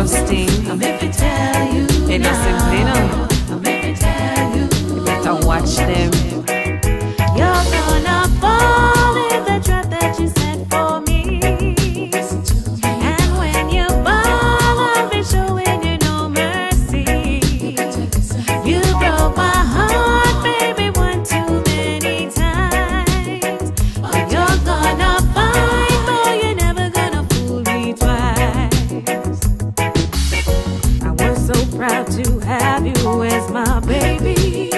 roasting. Come if you tell you. Now. proud to have you as my baby.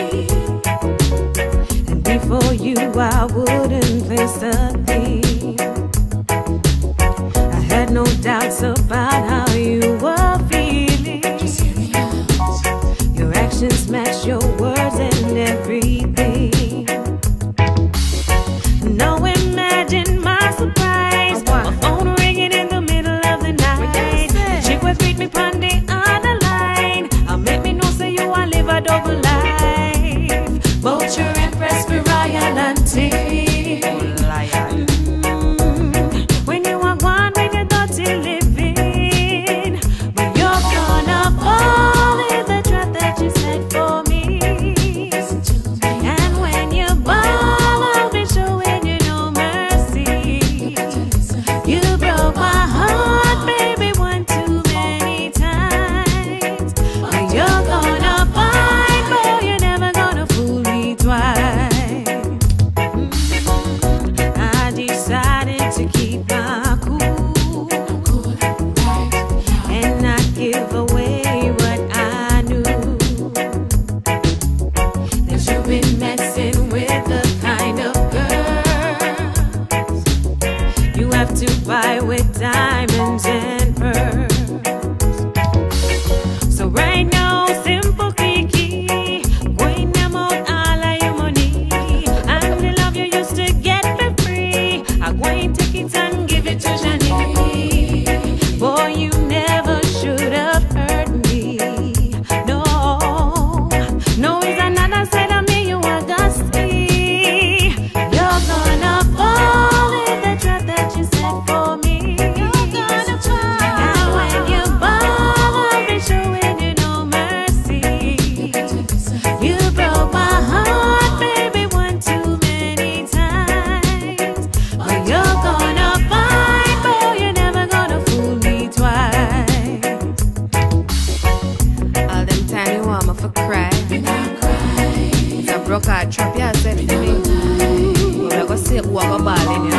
And before you, I wouldn't place a Yes, Mariah and T. to buy with diamonds and pearls. So right now, simple Kiki, all of your money. And the love you used to get for free, I'm going to take it and give it to Janine. rocker, trap, yeah. I'm not gonna sit, walk a you.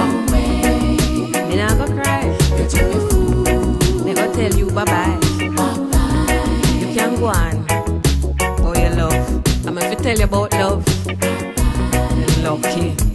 I'm not gonna cry. I'm gonna tell you bye bye. You can go on. Oh, your love. I'm gonna tell you about love. You're lucky.